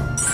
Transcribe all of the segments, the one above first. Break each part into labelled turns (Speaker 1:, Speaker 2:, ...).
Speaker 1: Yes.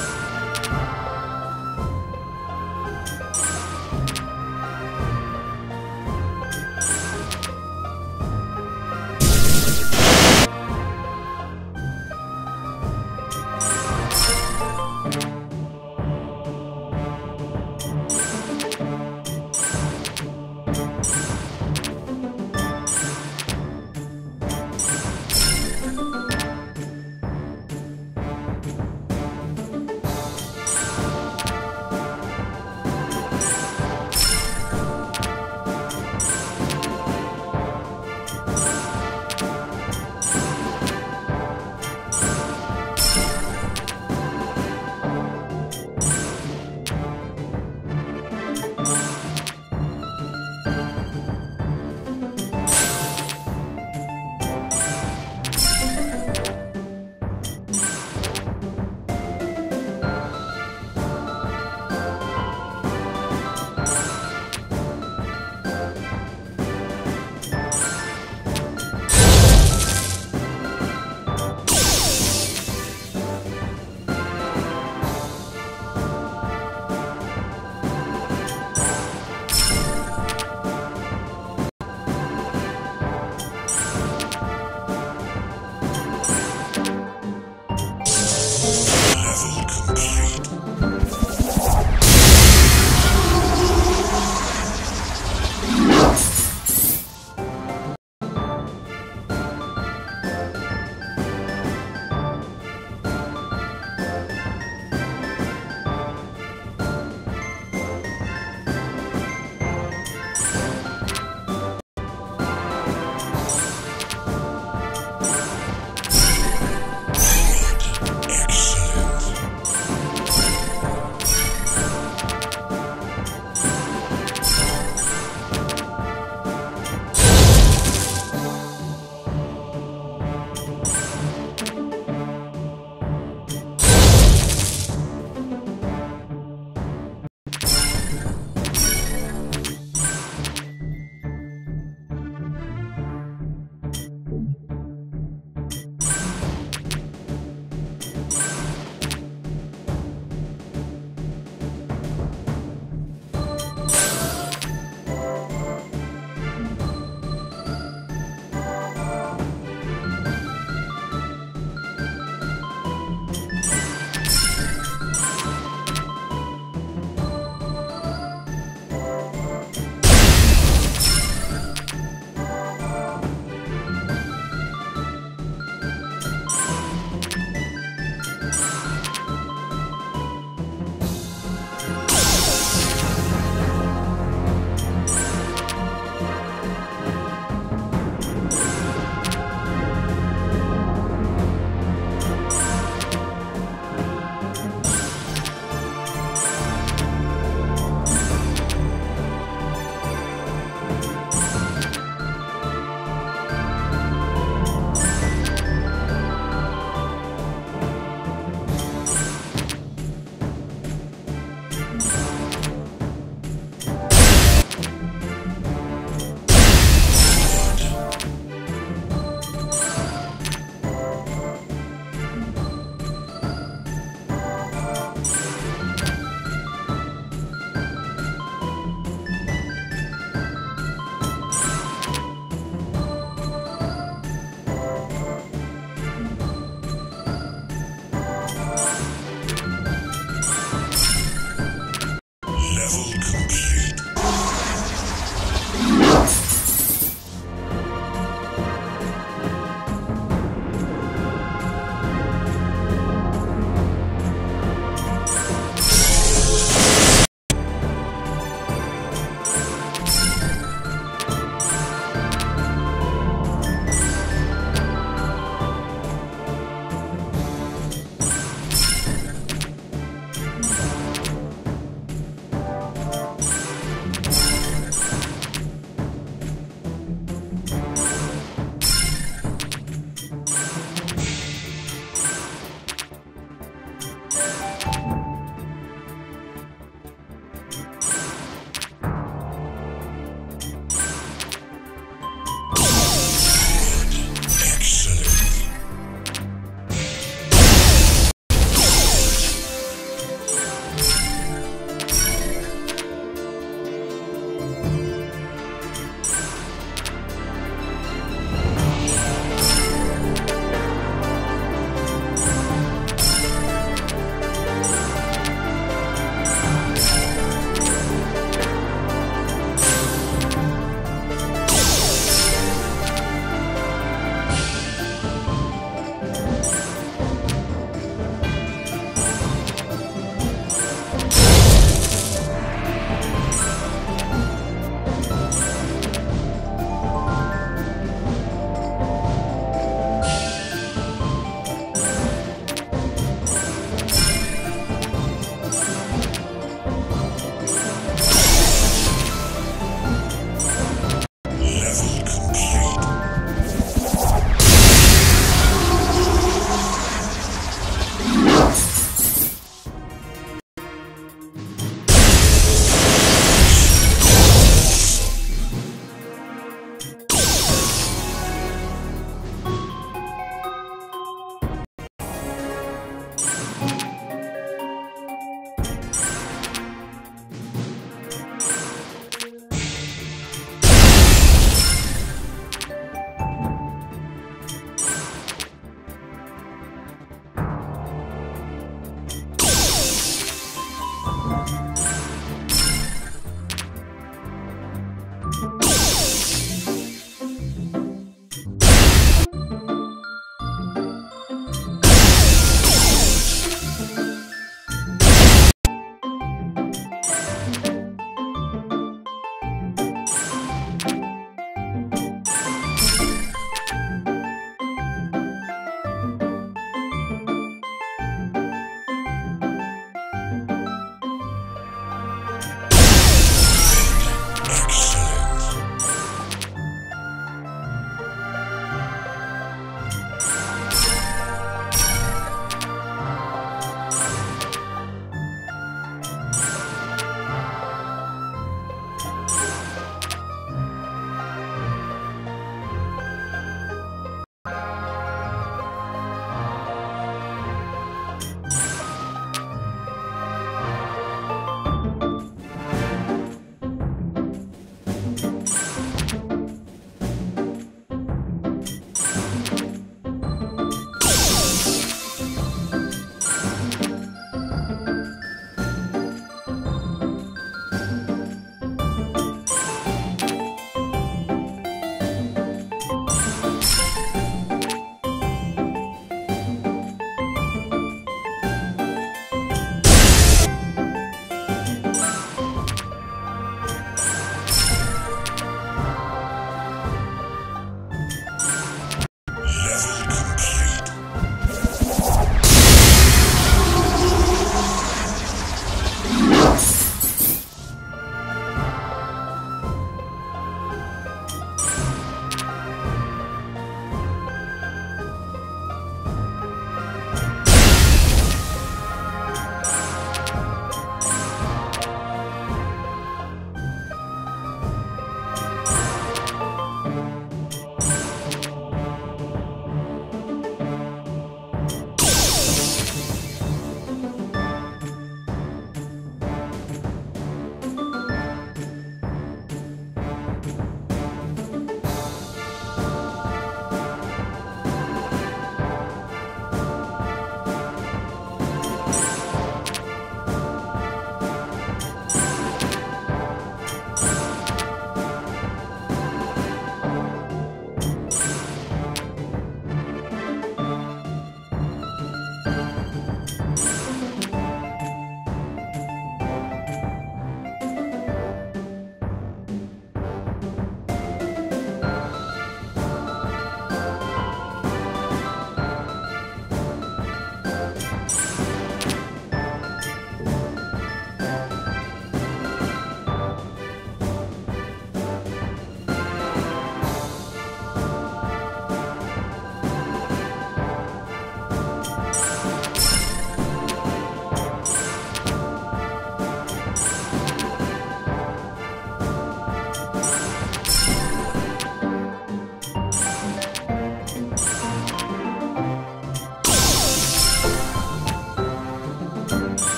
Speaker 1: You